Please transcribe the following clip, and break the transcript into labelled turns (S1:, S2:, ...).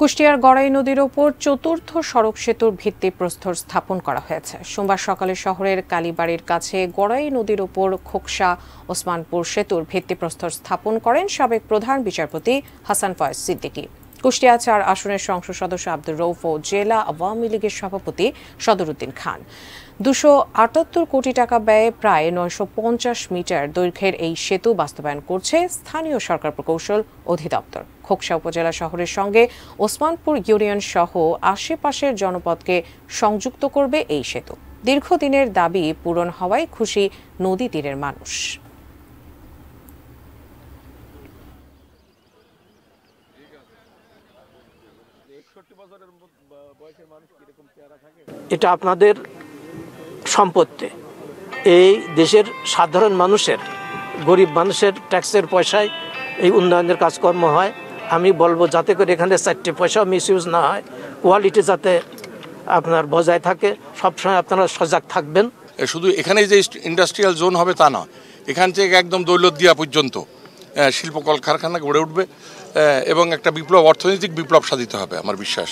S1: কুষ্টিয়ার গড়াই নদীর ওপর চতুর্থ সড়ক সেতুর ভিত্তিপ্রস্তর স্থাপন করা হয়েছে। সোমবার সকালে শহরের কালীবাড়ির কাছে গড়াই নদীর ওপর খোকসা ওসমানপুর সেতুর ভিত্তিপ্রস্তর স্থাপন করেন সাবেক প্রধান বিচারপতি হাসান ফয়েজ সিদ্দিকী। কুষ্টিয়া চার আসনের সংসদ সদস্য আব্দুর রৌফ ও জেলা আওয়ামী লীগের সভাপতি সদরুদ্দিন খান। দুশো আটাত্তর কোটি টাকা ব্যয়ে প্রায় নয়শো পঞ্চাশ মিটার দৈর্ঘ্যের এই সেতু বাস্তবায়ন করছে স্থানীয় সরকার প্রকৌশল অধিদপ্তর। খোকসা উপজেলা শহরের সঙ্গে ওসমানপুর ইউনিয়ন সহ আশেপাশের জনপদকে সংযুক্ত করবে এই সেতু। দীর্ঘদিনের দাবি পূরণ হওয়ায় খুশি নদী তীরের মানুষ।
S2: এটা আপনাদের সম্পত্তি। এই দেশের সাধারণ মানুষের গরিব মানুষের ট্যাক্সের পয়সায় এই উন্নয়নের কাজকর্ম হয়। আমি বলব যাতে করে এখানে চারটে পয়সাও মিসইউজ না হয়। কোয়ালিটি যাতে আপনার বজায় থাকে সবসময় আপনারা সজাগ থাকবেন।
S3: শুধু এখানে যে ইন্ডাস্ট্রিয়াল জোন হবে তা না এখান থেকে একদম দৌলতদিয়া পর্যন্ত। আহ, শিল্প কলকারখানা গড়ে উঠবে এবং একটা বিপ্লব অর্থনৈতিক বিপ্লব সাধিত হবে আমার বিশ্বাস।